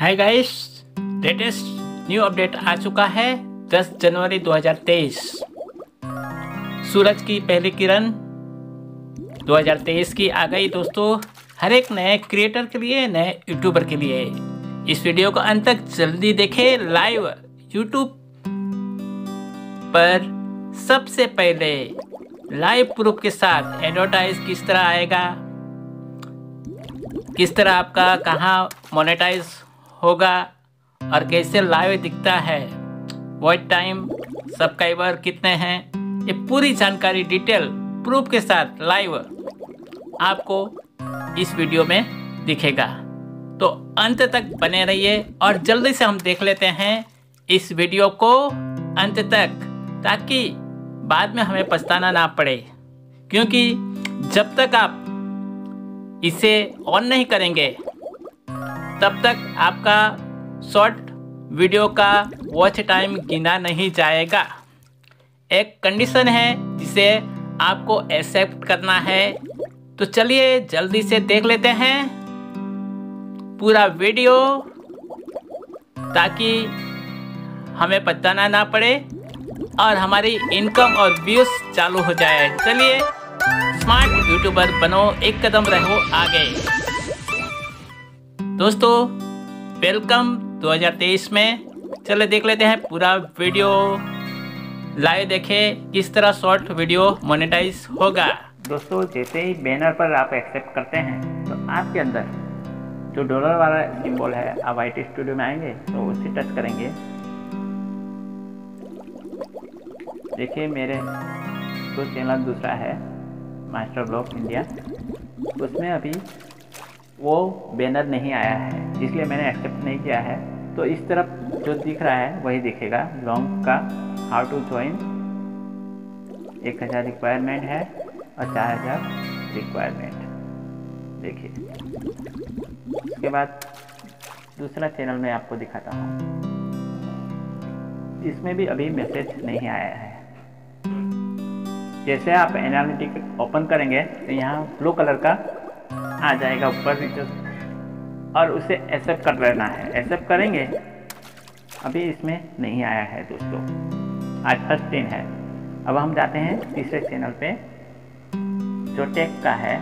Hi guys latest new update आ चुका है 10 जनवरी 2023 सूरज की पहली किरण 2023 की आ गई दोस्तों, हर एक नए क्रिएटर के लिए, नए यूट्यूबर के लिए। इस वीडियो को अंत तक जल्दी देखें लाइव यूट्यूब पर। सबसे पहले लाइव प्रूफ के साथ एडवर्टाइज किस तरह आएगा? किस तरह आपका कहाँ मोनेटाइज होगा और कैसे लाइव दिखता है? वॉच टाइम सब्सक्राइबर कितने हैं? ये पूरी जानकारी डिटेल प्रूफ के साथ लाइव आपको इस वीडियो में दिखेगा। तो अंत तक बने रहिए और जल्दी से हम देख लेते हैं इस वीडियो को अंत तक, ताकि बाद में हमें पछताना ना पड़े। क्योंकि जब तक आप इसे ऑन नहीं करेंगे। तब तक आपका शॉर्ट वीडियो का वॉच टाइम गिना नहीं जाएगा। एक कंडीशन है जिसे आपको एक्सेप्ट करना है। तो चलिए जल्दी से देख लेते हैं। पूरा वीडियो ताकि हमें पताना ना पड़े और हमारी इनकम और व्यूज़ चालू हो जाए। चलिए स्मार्ट यूट्यूबर बनो, एक कदम रहो आगे। दोस्तों वेलकम 2023 में। चले देख लेते हैं पूरा वीडियो। लाइव देखें किस तरह शॉर्ट वीडियो मोनेटाइज होगा। दोस्तों, जैसे ही बैनर पर आप एक्सेप्ट करते हैं तो आपके अंदर जो डॉलर वाला सिंबल है, आप आई स्टूडियो में आएँगे तो उसे टच करेंगे। देखिए, मेरे तो चैनल दूसरा है। मास्टर ब्लॉक इंडिया उसमें अभी वो बैनर नहीं आया है इसलिए मैंने एक्सेप्ट नहीं किया है। तो इस तरफ़ जो दिख रहा है, वही दिखेगा। लॉन्ग का हाउ टू ज्वाइन एक हज़ार रिक्वायरमेंट है और चार हज़ार रिक्वायरमेंट देखिए। उसके बाद दूसरा चैनल में आपको दिखाता हूँ। इसमें भी अभी मैसेज नहीं आया है। जैसे आप एनालिटिक ओपन करेंगे तो यहाँ ब्लू कलर का आ जाएगा ऊपर नीचे। और उसे एक्सेप्ट कर लेना है। एक्सेप्ट करेंगे, अभी इसमें नहीं आया है दोस्तों। आज फ़र्स्ट दिन है। अब हम जाते हैं तीसरे चैनल पे, जो टेक का है।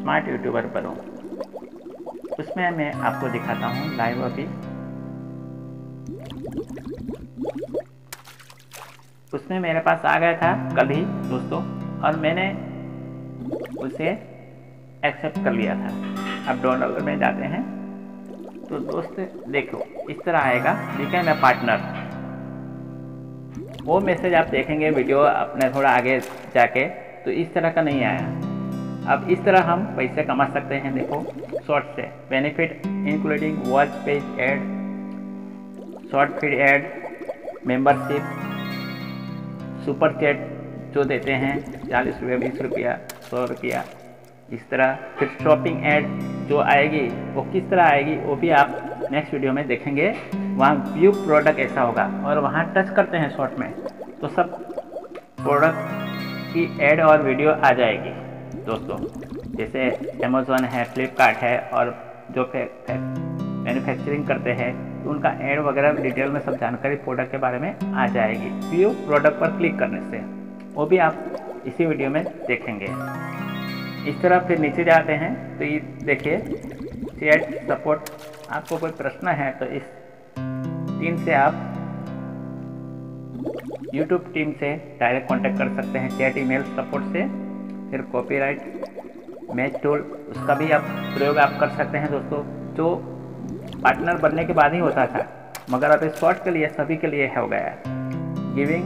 स्मार्ट यूट्यूबर बनो। उसमें मैं आपको दिखाता हूँ लाइव अभी। उसमें मेरे पास आ गया था कल ही, दोस्तों, और मैंने उसे एक्सेप्ट कर लिया था। अब डॉलर में जाते हैं। तो दोस्त, देखो, इस तरह आएगा। ठीक है, मैं पार्टनर वो मैसेज आप देखेंगे वीडियो अपने थोड़ा आगे जाके तो इस तरह का नहीं आया। अब इस तरह हम पैसे कमा सकते हैं, देखो शॉर्ट से। Benefit including watch page ad short feed ad membership super chat जो देते हैं, चालीस रुपया, बीस रुपया, सौ रुपया, इस तरह। फिर शॉपिंग ऐड जो आएगी, वो किस तरह आएगी, वो भी आप नेक्स्ट वीडियो में देखेंगे। वहाँ व्यू प्रोडक्ट ऐसा होगा और वहाँ टच करते हैं शॉर्ट में तो सब प्रोडक्ट की एड और वीडियो आ जाएगी। दोस्तों, जैसे अमेज़ोन है फ्लिपकार्ट है और जो मैन्युफैक्चरिंग करते हैं तो उनका एड वगैरह डिटेल में सब जानकारी प्रोडक्ट के बारे में आ जाएगी। व्यू प्रोडक्ट पर क्लिक करने से, वो भी आप इसी वीडियो में देखेंगे। इस तरह फिर नीचे जाते हैं तो ये देखिए चैट सपोर्ट आपको कोई प्रश्न है तो इस टीम से आप यूट्यूब टीम से डायरेक्ट कांटेक्ट कर सकते हैं। चैट ईमेल सपोर्ट से, फिर कॉपीराइट मैच टूल उसका भी आप प्रयोग आप कर सकते हैं, दोस्तों। जो पार्टनर बनने के बाद ही होता था, मगर अब इस शॉर्ट के लिए, सभी के लिए हो गया गिविंग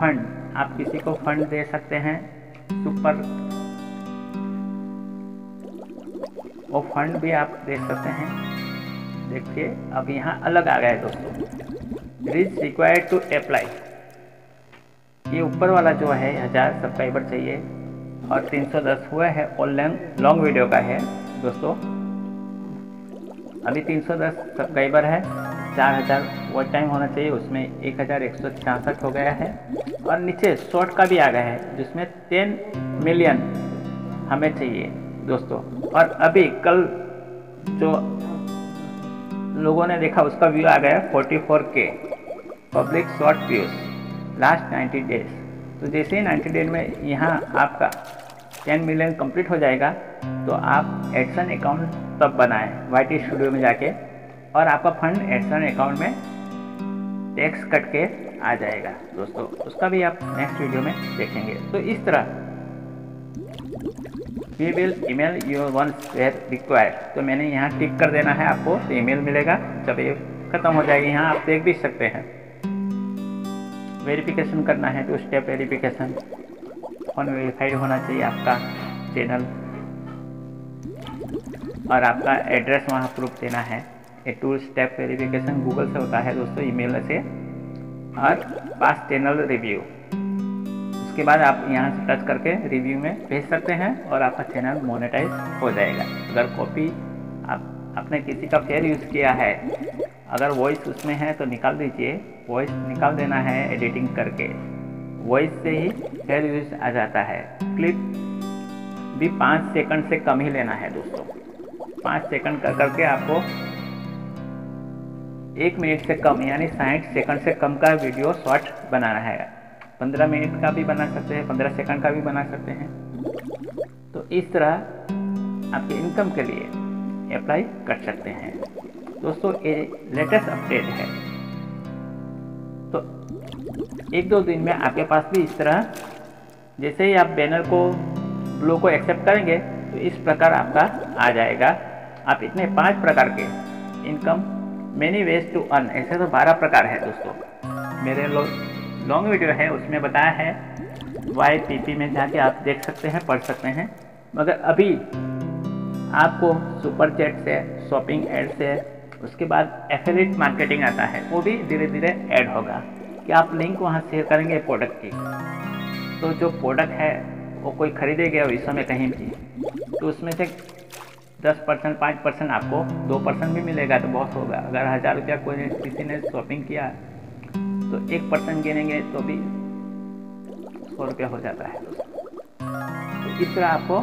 फंड आप किसी को फंड दे सकते हैं सुपर वो फंड भी आप दे सकते हैं। देखिए, अब यहाँ अलग आ गया है दोस्तों। रिच रिक्वायर्ड टू अप्लाई ये ऊपर वाला जो है, हज़ार सब्सक्राइबर चाहिए, और 310 हुआ है ऑनलाइन लॉन्ग वीडियो का है, दोस्तों। अभी 310 सब्सक्राइबर है 4000 वॉच टाइम होना चाहिए, उसमें एक हज़ार एक सौ छियासठ हो गया है। और नीचे शॉर्ट का भी आ गया है, जिसमें 10 मिलियन हमें चाहिए, दोस्तों। और अभी कल जो लोगों ने देखा, उसका व्यू आ गया 44 के public short views last 90 days तो जैसे ही 90 डेज़ में यहाँ आपका 10 मिलियन कंप्लीट हो जाएगा तो आप एडसन अकाउंट तब बनाएँ वाई टी स्टूडियो में जाके और आपका फंड एडसन अकाउंट में टैक्स कट के आ जाएगा। दोस्तों, उसका भी आप नेक्स्ट वीडियो में देखेंगे। तो इस तरह we will email your one where required तो मैंने यहाँ टिक कर देना है आपको तो ईमेल मिलेगा। जब ये ख़त्म हो जाएगी, यहाँ आप देख भी सकते हैं। वेरिफिकेशन करना है two step verification phone verified होना चाहिए आपका चैनल और आपका एड्रेस वहाँ प्रूफ देना है। ये टू स्टेप वेरिफिकेशन गूगल से होता है दोस्तों, ईमेल से। और पास चैनल रिव्यू। उसके बाद आप यहाँ से टच करके रिव्यू में भेज सकते हैं और आपका चैनल मोनेटाइज हो जाएगा। अगर कॉपी आप आपने किसी का फेयर यूज़ किया है, अगर वॉइस उसमें है तो निकाल दीजिए। वॉइस निकाल देना है एडिटिंग करके। वॉइस से ही फेयर यूज़ आ जाता है। क्लिप भी पाँच सेकंड से कम ही लेना है दोस्तों। पाँच सेकंड कर करके आपको एक मिनट से कम, यानी साठ सेकंड से कम का वीडियो शॉर्ट बनाना है। पंद्रह मिनट का भी बना सकते हैं, पंद्रह सेकंड का भी बना सकते हैं। तो इस तरह आपके इनकम के लिए अप्लाई कर सकते हैं। दोस्तों, ये लेटेस्ट अपडेट है। तो एक दो दिन में आपके पास भी इस तरह, जैसे ही आप बैनर को ब्लो को एक्सेप्ट करेंगे तो इस प्रकार आपका आ जाएगा। आप इतने पाँच प्रकार के income many ways to earn ऐसे तो बारह प्रकार है दोस्तों। मेरे लोग लॉन्ग वीडियो है, उसमें बताया है। वाई पी पी में जाके आप देख सकते हैं, पढ़ सकते हैं। मगर अभी आपको सुपर चैट से शॉपिंग एड से उसके बाद एफिलेट मार्केटिंग आता है, वो भी धीरे धीरे ऐड होगा। कि आप लिंक वहाँ शेयर करेंगे प्रोडक्ट की। तो जो प्रोडक्ट है, वो कोई खरीदेगा इस समय कहीं भी। तो उसमें से दस परसेंट, पाँच परसेंट आपको दो परसेंट भी मिलेगा तो बहुत होगा। अगर हज़ार रुपया कोई किसी ने शॉपिंग किया तो एक परसेंट गिनेंगे तो भी सौ रुपया हो जाता है। तो इस तरह आपको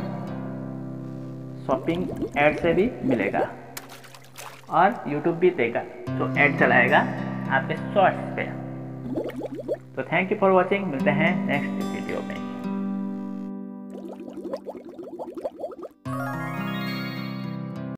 शॉपिंग ऐड से भी मिलेगा और यूट्यूब भी देगा तो ऐड चलाएगा आपके शॉर्ट्स पे। तो थैंक यू फॉर वॉचिंग मिलते हैं नेक्स्ट वीडियो में।